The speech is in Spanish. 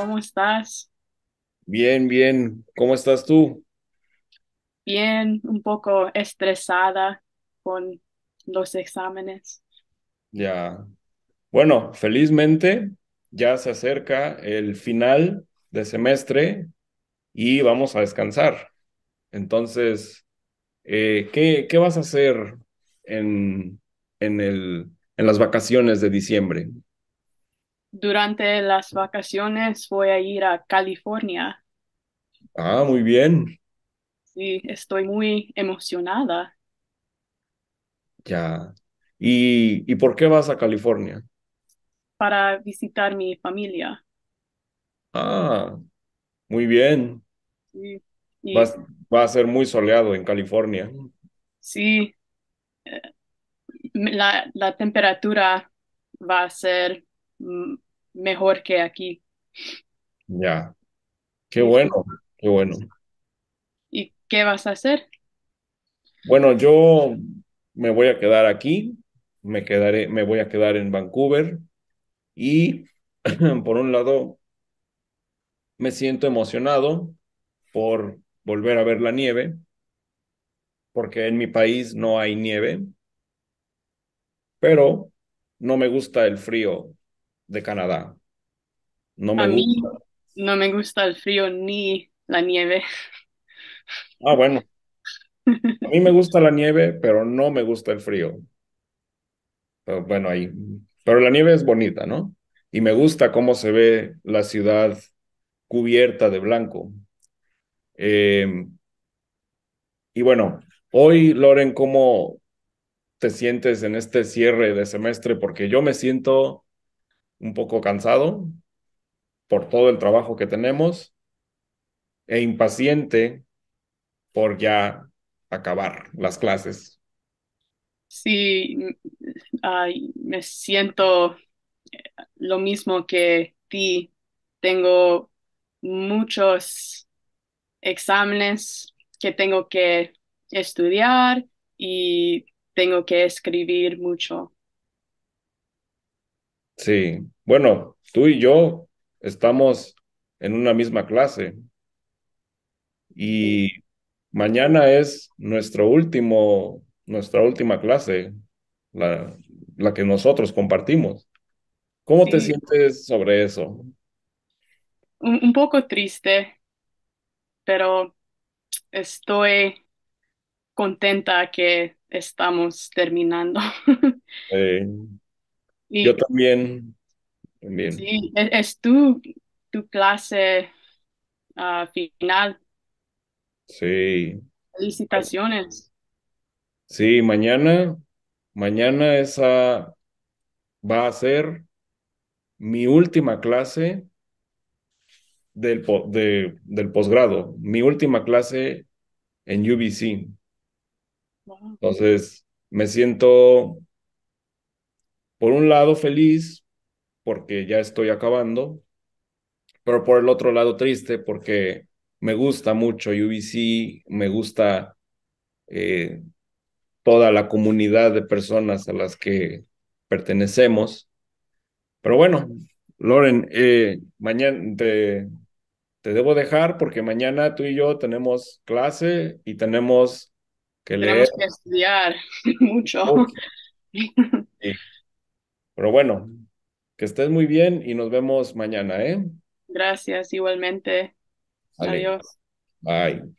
¿cómo estás? Bien, bien. ¿Cómo estás tú? Bien, un poco estresada con los exámenes. Ya. Bueno, felizmente ya se acerca el final de semestre y vamos a descansar. Entonces, eh, ¿qué, qué vas a hacer en, en el, en las vacaciones de diciembre? Durante las vacaciones voy a ir a California. Ah, muy bien. Sí, estoy muy emocionada Ya. ¿Y, y por qué vas a California? para visitar mi familia. Ah, muy bien. Sí, y Vas, va a ser muy soleado en California. sí, eh, la, la temperatura va a ser mejor que aquí. Ya. Qué ¿Y bueno, qué bueno. ¿Y qué vas a hacer? Bueno, yo me voy a quedar aquí, me quedaré, me voy a quedar en Vancouver y por un lado me siento emocionado por volver a ver la nieve, porque en mi país no hay nieve, pero no me gusta el frío de Canadá, no me A mí gusta. no me gusta el frío ni la nieve. Ah, bueno, a mí me gusta la nieve, pero no me gusta el frío. Pero bueno, ahí, pero la nieve es bonita, ¿no? Y me gusta cómo se ve la ciudad cubierta de blanco. Eh, y bueno, hoy, Loren, ¿cómo te sientes en este cierre de semestre? Porque yo me siento un poco cansado por todo el trabajo que tenemos e impaciente por ya acabar las clases. Sí, m- ay, me siento lo mismo que ti. Tengo muchos exámenes que tengo que estudiar y tengo que escribir mucho. Sí, bueno, tú y yo estamos en una misma clase y mañana es nuestro último, nuestra última clase, la, la que nosotros compartimos. ¿Cómo te sientes sobre eso? un, un poco triste, pero estoy contenta que estamos terminando. Yo también, también. sí, es, es tu, tu clase ah, final. Sí, Felicitaciones. sí, mañana, mañana esa va a ser mi última clase del, po- de- del posgrado, mi última clase en UBC. Wow. Entonces, me siento, por un lado, feliz porque ya estoy acabando, pero por el otro lado, triste porque me gusta mucho UBC, me gusta eh, toda la comunidad de personas a las que pertenecemos. Pero bueno, Loren, eh, mañana te, te debo dejar porque mañana tú y yo tenemos clase y tenemos que leer. Tenemos que estudiar mucho. Sí. Pero bueno, que estés muy bien y nos vemos mañana, ¿eh? Gracias, igualmente. Vale, Adiós. bye.